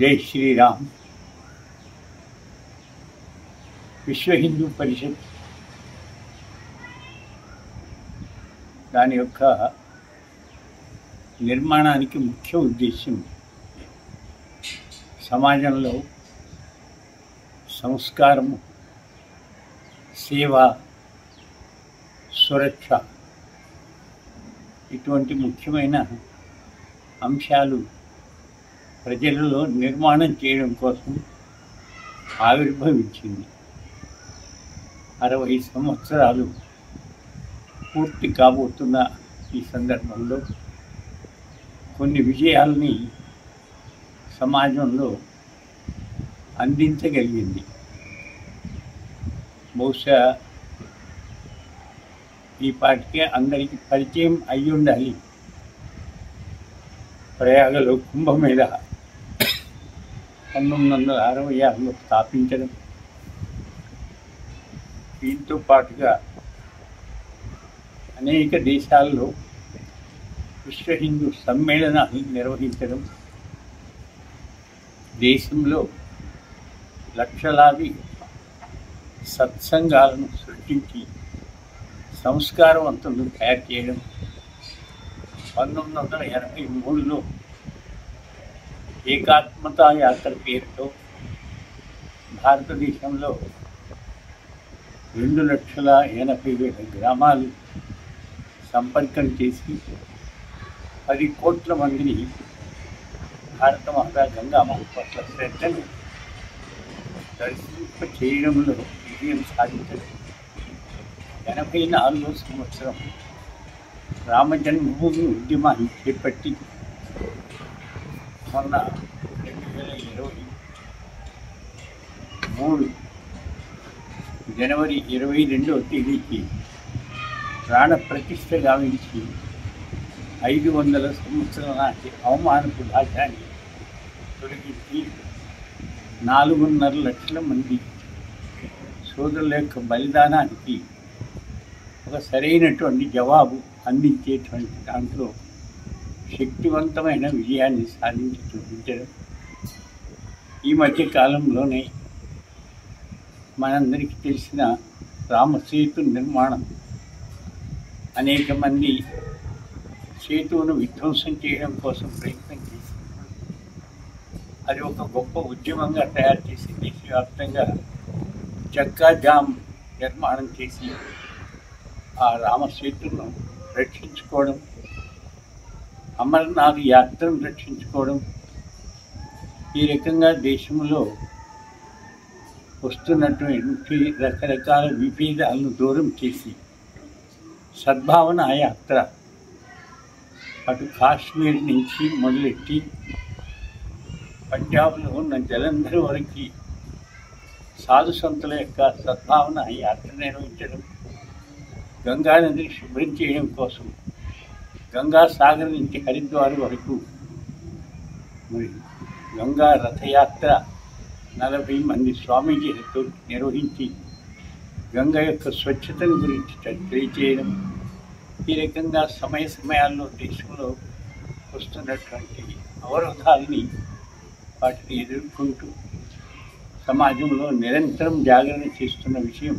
జై శ్రీరామ్. విశ్వ హిందూ పరిషత్ దాని యొక్క నిర్మాణానికి ముఖ్య ఉద్దేశం సమాజంలో సంస్కారము సేవ సురక్ష ఇటువంటి ముఖ్యమైన అంశాలు ప్రజలలో నిర్మాణం చేయడం కోసం ఆవిర్భవించింది. అరవై సంవత్సరాలు పూర్తి కాబోతున్న ఈ సందర్భంలో కొన్ని విజయాల్ని సమాజంలో అందించగలిగింది. బహుశా ఈ పాటికే అందరికీ పరిచయం అయ్యుండాలి. ప్రయాగలో కుంభమేళ పంతొమ్మిది వందల అరవై ఆరులో స్థాపించడం. దీంతో పాటుగా అనేక దేశాల్లో విశ్వ హిందూ సమ్మేళనాలు నిర్వహించడం. దేశంలో లక్షలాది సత్సంగాలను సృష్టించి సంస్కారవంతులను తయారు చేయడం. పంతొమ్మిది వందల ఎనభై మూడులో ఏకాత్మత యాత్ర పేరుతో భారతదేశంలో రెండు లక్షల ఎనభై వేల గ్రామాలు సంపర్కం చేసి పది కోట్ల మందిని భారత మహా గంగామాత పట్ల శ్రద్ధను దర్శింప చేయడంలో విజయం సాధించడం. ఎనభై నాలుగో సంవత్సరం రామజన్మభూమి ఉద్యమాన్ని చేపట్టి మొన్న రెండు వేల ఇరవై మూడు జనవరి ఇరవై రెండవ తేదీకి ప్రాణ ప్రతిష్ట గావించి ఐదు వందల సంవత్సరాల నాటి అవమానపు భాషాన్ని తొలగించి నాలుగున్నర లక్షల మంది సోదరుల యొక్క బలిదానానికి ఒక సరైనటువంటి జవాబు అందించేటువంటి దాంట్లో శక్తివంతమైన విజయాన్ని సాధించి చూపించడం ఈ మధ్య కాలంలోనే మనందరికీ తెలిసిన రామసేతు నిర్మాణం. అనేక మంది సేతువును విధ్వంసం చేయడం కోసం ప్రయత్నం చేసి అది ఒక గొప్ప ఉద్యమంగా తయారు చేసి దేశవ్యాప్తంగా చక్కా జామ్ నిర్మాణం చేసి ఆ రామసేతును రక్షించుకోవడం అమర్నాథ్ యాత్రను రక్షించుకోవడం ఈ రకంగా దేశంలో వస్తున్నటువంటి రకరకాల విభేదాలను దూరం చేసి సద్భావన యాత్ర అటు కాశ్మీర్ నుంచి మొదలెట్టి పంజాబ్లో ఉన్న జలంధర్ వరకు సాధు సంతుల యొక్క సద్భావన యాత్ర నిర్వహించడం గంగా నదిని శుభ్రం చేయడం కోసం గంగా సాగర్ నుంచి హరిద్వార్ వరకు. మరి గంగా రథయాత్ర నలభై మంది స్వామీజీలతో నిర్వహించి గంగ యొక్క స్వచ్ఛతను గురించి తెలియజేయడం ఈ రకంగా సమయ సమయాల్లో దేశంలో వస్తున్నటువంటి అవరోధాలని వాటిని ఎదుర్కొంటూ సమాజంలో నిరంతరం జాగరణ చేస్తున్న విషయం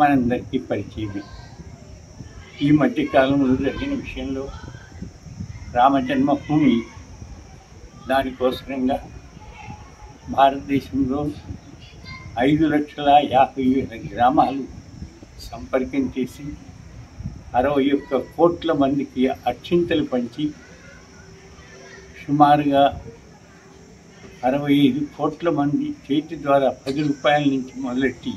మనందరికీ పరిచయమే. ఈ మధ్యకాలంలో జరిగిన విషయంలో రామజన్మభూమి దానికోసరంగా భారతదేశంలో ఐదు లక్షల యాభై వేల గ్రామాలు సంపర్కం చేసి అరవై ఒక్క కోట్ల మందికి అక్షింతలు పంచి సుమారుగా అరవై ఐదు కోట్ల మంది చేతి ద్వారా పది రూపాయల నుంచి మొదలెట్టి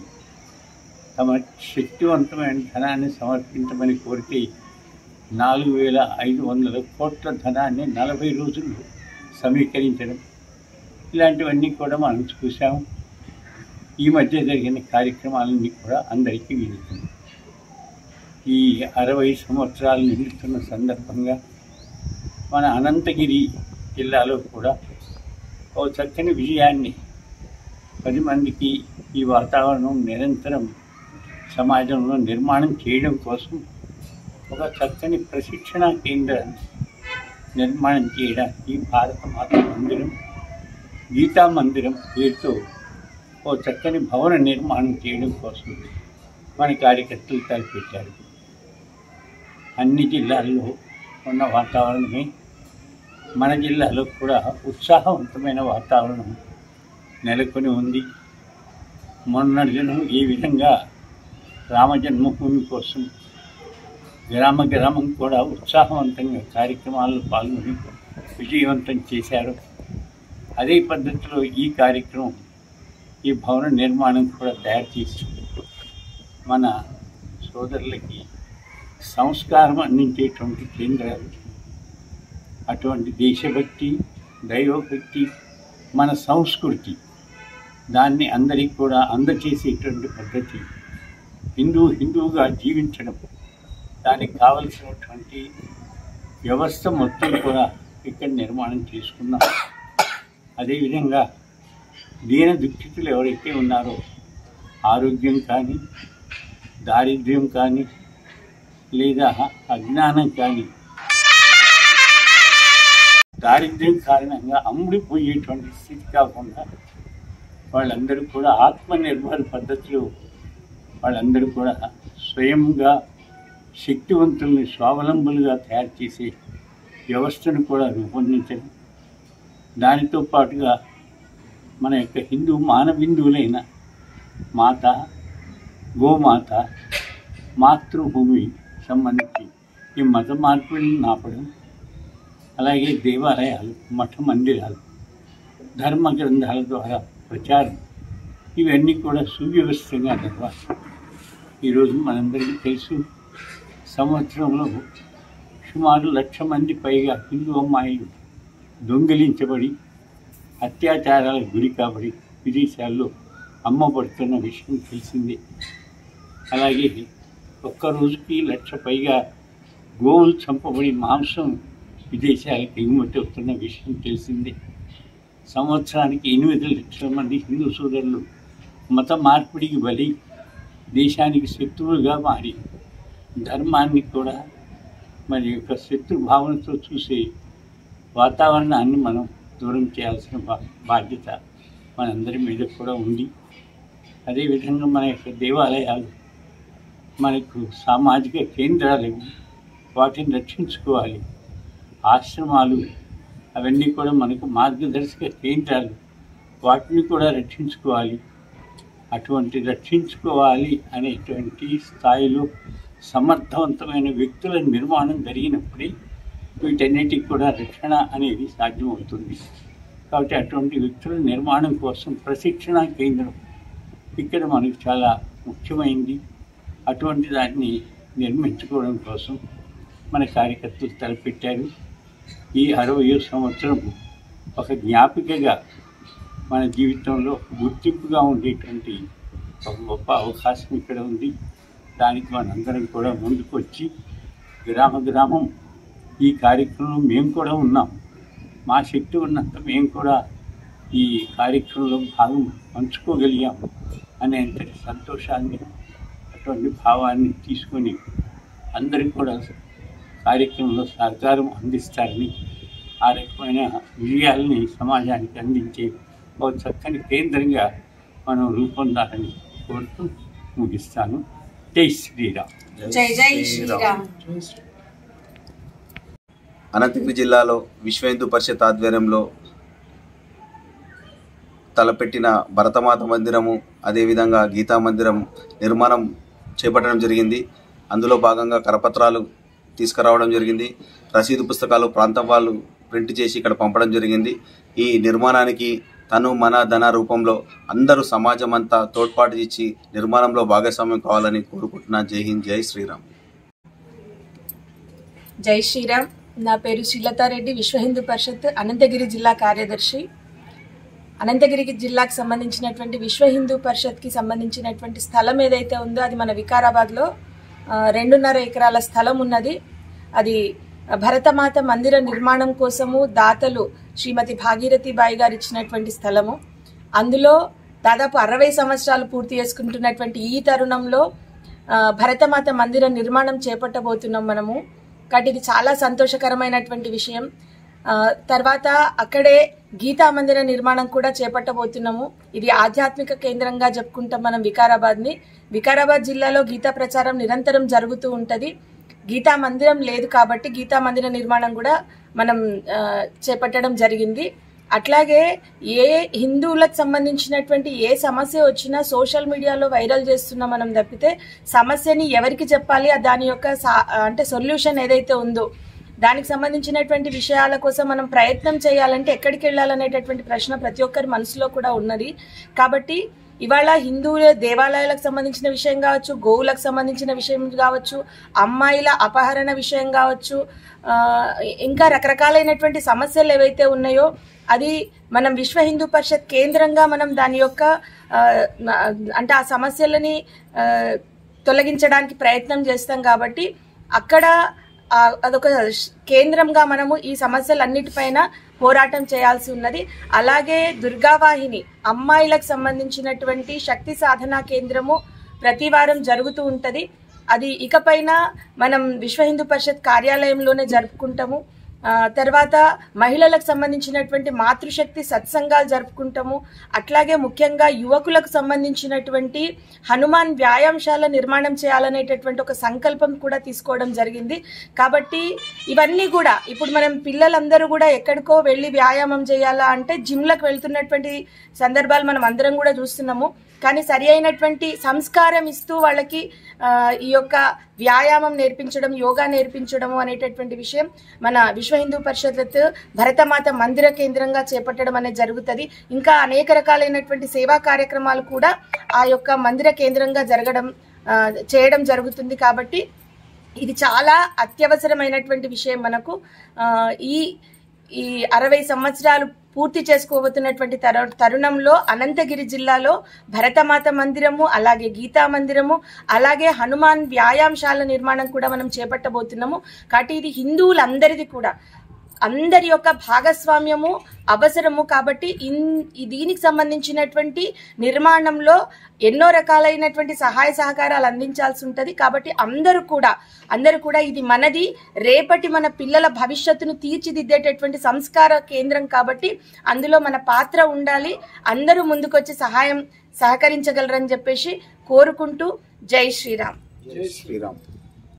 తమ శక్తివంతమైన ధనాన్ని సమర్పించమని కోరితే నాలుగు వేల ఐదు వందల కోట్ల ధనాన్ని నలభై రోజుల్లో సమీకరించడం. ఇలాంటివన్నీ కూడా మనం చూసాము ఈ మధ్య జరిగిన కార్యక్రమాలన్నీ కూడా అందరికీ వీలుతుంది ఈ అరవై సంవత్సరాలు నిండుతున్న సందర్భంగా మన అనంతగిరి జిల్లాలో కూడా ఓ చక్కని విజయాన్ని పది మందికి ఈ వాతావరణం నిరంతరం సమాజంలో నిర్మాణం చేయడం కోసం ఒక చక్కని ప్రశిక్షణ కేంద్రాన్ని నిర్మాణం చేయడానికి భారత మాత మందిరం గీతా మందిరం పేరుతో ఓ చక్కని భవన నిర్మాణం చేయడం కోసం మన కార్యకర్తలు తలపెట్టారు. అన్ని జిల్లాల్లో ఉన్న వాతావరణమే మన జిల్లాలో కూడా ఉత్సాహవంతమైన వాతావరణం నెలకొని ఉంది. మొన్న దినం ఈ విధంగా రామ జన్మభూమి కోసం గ్రామ గ్రామం కూడా ఉత్సాహవంతంగా కార్యక్రమాల్లో పాల్గొని విజయవంతం చేశారు. అదే పద్ధతిలో ఈ కార్యక్రమం ఈ భవన నిర్మాణం కూడా తయారు చేసి మన సోదరులకి సంస్కారం అందించేటువంటి కేంద్రాలు అటువంటి దేశభక్తి దైవభక్తి మన సంస్కృతి దాన్ని అందరికీ కూడా అందచేసేటువంటి పద్ధతి హిందూ హిందువుగా జీవించడం. దానికి కావలసినటువంటి వ్యవస్థ మొత్తం కూడా ఇక్కడ నిర్మాణం చేసుకున్నాం. అదేవిధంగా దీన దుఃఖితులు ఎవరైతే ఉన్నారో ఆరోగ్యం కానీ దారిద్ర్యం కానీ లేదా అజ్ఞానం కానీ దారిద్ర్యం కారణంగా అమ్ముడిపోయేటువంటి స్థితి కాకుండా వాళ్ళందరూ కూడా ఆత్మనిర్భర పద్ధతిలో వాళ్ళందరూ కూడా స్వయంగా శక్తివంతుల్ని స్వావలంబులుగా తయారు చేసే వ్యవస్థను కూడా రూపొందించడం. దానితో పాటుగా మన యొక్క హిందూ మానబిందువులైన మాత గోమాత మాతృభూమి సంబంధించి ఈ మత మార్పులను నాపడం అలాగే దేవాలయాలు మఠ మందిరాలు ధర్మ గ్రంథాల ద్వారా ప్రచారం ఇవన్నీ కూడా సువ్యవస్థగా నిర్వహణ ఈరోజు మనందరికీ తెలుసు. సంవత్సరంలో సుమారు లక్ష మంది పైగా హిందూ అమ్మాయిలు దొంగిలించబడి అత్యాచారాలకు గురి కాబడి విదేశాల్లో అమ్మబడుతున్న విషయం తెలిసిందే. అలాగే ఒక్క రోజుకి లక్ష పైగా గోవులు చంపబడి మాంసం విదేశాలకు ఎగుమతి అవుతున్న విషయం తెలిసిందే. సంవత్సరానికి ఎనిమిది లక్షల మంది హిందూ సోదరులు మత మార్పిడికి బలి దేశానికి శత్రువులుగా మారి ధర్మాన్ని కూడా మరి యొక్క శత్రు భావనతో చూసే వాతావరణాన్ని మనం దూరం చేయాల్సిన బా బాధ్యత మనందరి మీద కూడా ఉంది. అదేవిధంగా మన యొక్క దేవాలయాలు మనకు సామాజిక కేంద్రాలు వాటిని రక్షించుకోవాలి. ఆశ్రమాలు అవన్నీ కూడా మనకు మార్గదర్శక కేంద్రాలు. వాటిని కూడా రక్షించుకోవాలి. అటువంటి రక్షించుకోవాలి అనేటువంటి స్థాయిలో సమర్థవంతమైన వ్యక్తుల నిర్మాణం జరిగినప్పుడే వీటన్నిటికి కూడా రక్షణ అనేది సాధ్యమవుతుంది. కాబట్టి అటువంటి వ్యక్తుల నిర్మాణం కోసం ప్రశిక్షణ కేంద్రం ఇక్కడ మనకు చాలా ముఖ్యమైంది. అటువంటి దాన్ని నిర్మించుకోవడం కోసం మన కార్యకర్తలు తలపెట్టారు. ఈ అరవయో సంవత్సరం ఒక జ్ఞాపికగా మన జీవితంలో గుర్తింపుగా ఉండేటువంటి ఒక గొప్ప అవకాశం ఇక్కడ ఉంది. దానికి మనందరం కూడా ముందుకు వచ్చి గ్రామ గ్రామం ఈ కార్యక్రమంలో మేము కూడా ఉన్నాం. మా శక్తి ఉన్నంత మేము కూడా ఈ కార్యక్రమంలో భాగం పంచుకోగలిగాం అనేంతటి సంతోషాన్ని అటువంటి భావాన్ని తీసుకొని అందరికీ కూడా కార్యక్రమంలో సహకారం అందిస్తారని ఆ రకమైన విజయాలని సమాజానికి అందించే ఒక చక్కని కేంద్రంగా మనం రూపొందాలని కోరుతూ ముగిస్తాను. జై శ్రీరామ్. జై జై శ్రీరామ్. అనంతగిరి జిల్లాలో విశ్వ హిందూ పరిషత్ ఆధ్వర్యంలో తలపెట్టిన భరతమాత మందిరము అదేవిధంగా గీతా మందిరం నిర్మాణం చేపట్టడం జరిగింది. అందులో భాగంగా కరపత్రాలు తీసుకురావడం జరిగింది. రసీదు పుస్తకాలు ప్రాంతం వాళ్ళు ప్రింట్ చేసి ఇక్కడ పంపడం జరిగింది. ఈ నిర్మాణానికి తను మన ధన రూపంలో అందరూ సమాజం అంతా తోడ్పాటు ఇచ్చి నిర్మాణంలో భాగస్వామ్యం కావాలని కోరుకుంటున్నాను జై హింద్ జై శ్రీరామ్. జై శ్రీరామ్. నా పేరు శ్రీలతారెడ్డి విశ్వ హిందూ పరిషత్ అనంతగిరి జిల్లా కార్యదర్శి. అనంతగిరి జిల్లాకు సంబంధించినటువంటి విశ్వ హిందూ పరిషత్కి సంబంధించినటువంటి స్థలం ఏదైతే ఉందో అది మన వికారాబాద్లో రెండున్నర ఎకరాల స్థలం ఉన్నది. అది భరతమాత మందిర నిర్మాణం కోసము దాతలు శ్రీమతి భాగీరథి బాయి గారు ఇచ్చినటువంటి స్థలము. అందులో దాదాపు అరవై సంవత్సరాలు పూర్తి చేసుకుంటున్నటువంటి ఈ తరుణంలో భరతమాత మందిర నిర్మాణం చేపట్టబోతున్నాం మనము. కాబట్టి ఇది చాలా సంతోషకరమైనటువంటి విషయం. తర్వాత అక్కడే గీతా మందిర నిర్మాణం కూడా చేపట్టబోతున్నాము. ఇది ఆధ్యాత్మిక కేంద్రంగా చెప్పుకుంటాం మనం వికారాబాద్ని. వికారాబాద్ జిల్లాలో గీతా ప్రచారం నిరంతరం జరుగుతూ ఉంటుంది. గీతా మందిరం లేదు కాబట్టి గీతా మందిర నిర్మాణం కూడా మనం చేపట్టడం జరిగింది. అట్లాగే ఏ హిందువులకు సంబంధించినటువంటి ఏ సమస్య వచ్చినా సోషల్ మీడియాలో వైరల్ చేస్తున్నా మనం తప్పితే సమస్యని ఎవరికి చెప్పాలి? ఆ దాని యొక్క సా- అంటే సొల్యూషన్ ఏదైతే ఉందో దానికి సంబంధించినటువంటి విషయాల కోసం మనం ప్రయత్నం చేయాలంటే ఎక్కడికి వెళ్ళాలనేటటువంటి ప్రశ్న ప్రతి ఒక్కరి మనసులో కూడా ఉన్నది. కాబట్టి ఇవాళ హిందువుల దేవాలయాలకు సంబంధించిన విషయం కావచ్చు గోవులకు సంబంధించిన విషయం కావచ్చు అమ్మాయిల అపహరణ విషయం కావచ్చు ఇంకా రకరకాలైనటువంటి సమస్యలు ఏవైతే ఉన్నాయో అది మనం విశ్వ హిందూ పరిషత్ కేంద్రంగా మనం దాని యొక్క అంటే ఆ సమస్యలని తొలగించడానికి ప్రయత్నం చేస్తాం కాబట్టి అక్కడ అదొక కేంద్రంగా మనము ఈ సమస్యలన్నిటిపైన పోరాటం చేయాల్సి ఉన్నది. అలాగే దుర్గావాహిని అమ్మాయిలకు సంబంధించినటువంటి శక్తి సాధనా కేంద్రము ప్రతి వారం జరుగుతూ ఉంటది. అది ఇకపైన మనం విశ్వ హిందూ పరిషత్ కార్యాలయంలోనే జరుపుకుంటాము. తర్వాత మహిళలకు సంబంధించినటువంటి మాతృశక్తి సత్సంగాలు జరుపుకుంటాము. అట్లాగే ముఖ్యంగా యువకులకు సంబంధించినటువంటి హనుమాన్ వ్యాయామశాల నిర్మాణం చేయాలనేటటువంటి ఒక సంకల్పం కూడా తీసుకోవడం జరిగింది. కాబట్టి ఇవన్నీ కూడా ఇప్పుడు మనం పిల్లలందరూ కూడా ఎక్కడికో వెళ్ళి వ్యాయామం చేయాలా అంటే జిమ్లకు వెళ్తున్నటువంటి సందర్భాలు మనం అందరం కూడా చూస్తున్నాము. కానీ సరి అయినటువంటి సంస్కారం ఇస్తూ వాళ్ళకి ఈ యొక్క వ్యాయామం నేర్పించడం యోగా నేర్పించడం అనేటటువంటి విషయం మన విశ్వ హిందూ పరిషత్ భరతమాత మందిర కేంద్రంగా చేపట్టడం అనేది జరుగుతుంది. ఇంకా అనేక రకాలైనటువంటి సేవా కార్యక్రమాలు కూడా ఆ యొక్క మందిర కేంద్రంగా జరగడం చేయడం జరుగుతుంది కాబట్టి ఇది చాలా అత్యవసరమైనటువంటి విషయం మనకు. ఈ ఈ అరవై సంవత్సరాలు పూర్తి చేసుకోబోతున్నటువంటి తరు- తరుణంలో అనంతగిరి జిల్లాలో భరతమాత మందిరము అలాగే గీతా మందిరము అలాగే హనుమాన్ వ్యాయామశాల నిర్మాణం కూడా మనం చేపట్టబోతున్నాము. కాబట్టి ఇది హిందువులందరిది కూడా. అందరి యొక్క భాగస్వామ్యము అవసరము కాబట్టి ఇన్ ఈ దీనికి సంబంధించినటువంటి నిర్మాణంలో ఎన్నో రకాలైనటువంటి సహాయ సహకారాలు అందించాల్సి ఉంటుంది. కాబట్టి అందరూ కూడా అందరూ కూడా ఇది మనది. రేపటి మన పిల్లల భవిష్యత్తును తీర్చిదిద్దేటటువంటి సంస్కార కేంద్రం కాబట్టి అందులో మన పాత్ర ఉండాలి. అందరూ ముందుకొచ్చి సహాయం సహకరించగలరని చెప్పేసి కోరుకుంటూ జై శ్రీరామ్. జై శ్రీరామ్.